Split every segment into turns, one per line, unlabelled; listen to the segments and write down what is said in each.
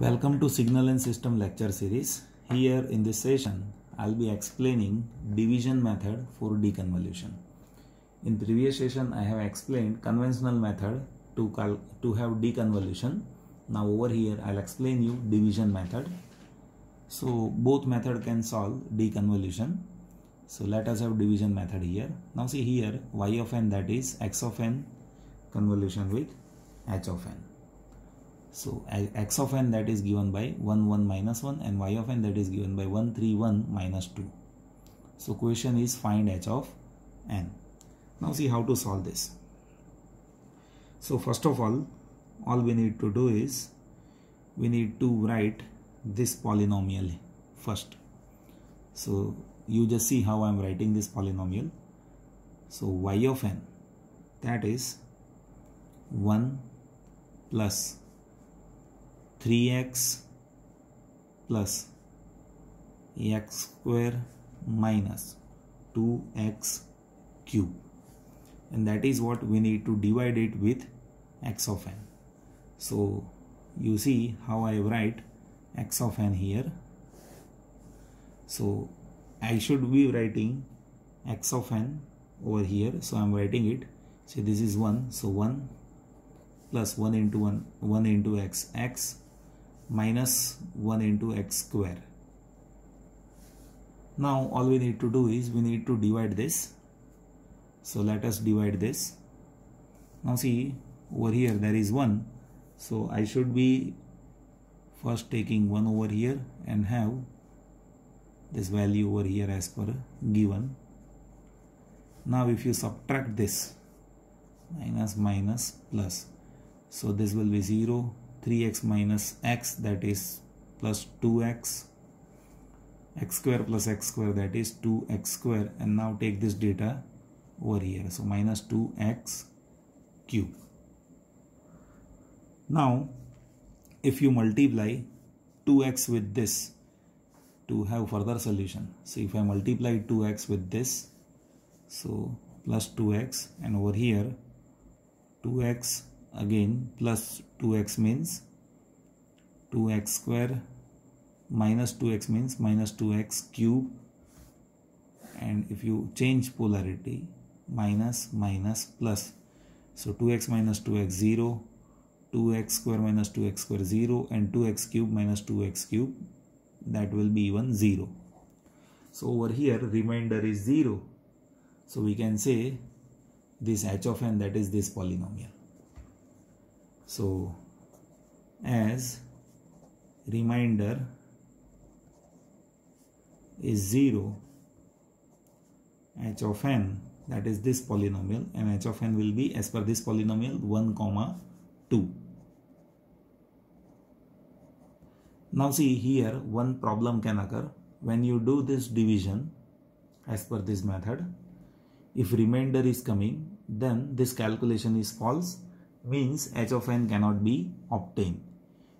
Welcome to Signal and System lecture series. Here in this session, I'll be explaining division method for deconvolution. In previous session, I have explained conventional method to, to have deconvolution. Now over here, I'll explain you division method. So both method can solve deconvolution. So let us have division method here. Now see here, y of n that is x of n convolution with h of n. So x of n that is given by 1 1 minus 1 and y of n that is given by 1 3 1 minus 2. So question is find h of n. Now see how to solve this. So first of all, all we need to do is we need to write this polynomial first. So you just see how I am writing this polynomial. So y of n that is 1 plus 3x plus x square minus 2x cube and that is what we need to divide it with x of n. So you see how I write x of n here. So I should be writing x of n over here. So I'm writing it. See this is 1. So 1 plus 1 into 1 1 into x x minus 1 into x square. Now all we need to do is we need to divide this. So let us divide this. Now see over here there is 1. So I should be first taking 1 over here and have this value over here as per given. Now if you subtract this minus minus plus so this will be 0 3x minus x that is plus 2x x. Square plus x square that is 2x square. And now take this data over here. So minus 2x cube. Now if you multiply 2x with this to have further solution. So if I multiply 2x with this so plus 2x and over here 2x again plus 2x means 2x square minus 2x means minus 2x cube and if you change polarity minus minus plus so 2x minus 2x 0 2x square minus 2x square 0 and 2x cube minus 2x cube that will be even 0 so over here remainder is 0 so we can say this h of n that is this polynomial so as remainder is 0 h of n that is this polynomial and h of n will be as per this polynomial 1 comma 2 now see here one problem can occur. When you do this division as per this method if remainder is coming then this calculation is false means h of n cannot be obtained.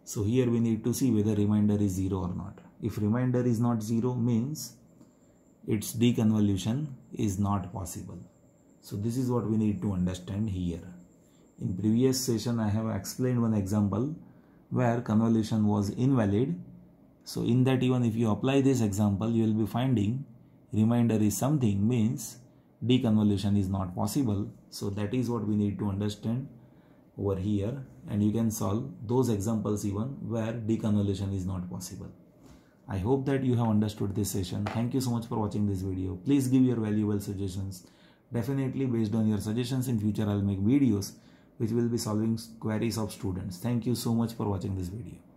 So here we need to see whether remainder is 0 or not. If remainder is not 0 means its deconvolution is not possible. So this is what we need to understand here. In previous session I have explained one example where convolution was invalid. So in that even if you apply this example you will be finding remainder is something means deconvolution is not possible. So that is what we need to understand over here and you can solve those examples even where deconvolution is not possible. I hope that you have understood this session. Thank you so much for watching this video. Please give your valuable suggestions. Definitely based on your suggestions in future I'll make videos which will be solving queries of students. Thank you so much for watching this video.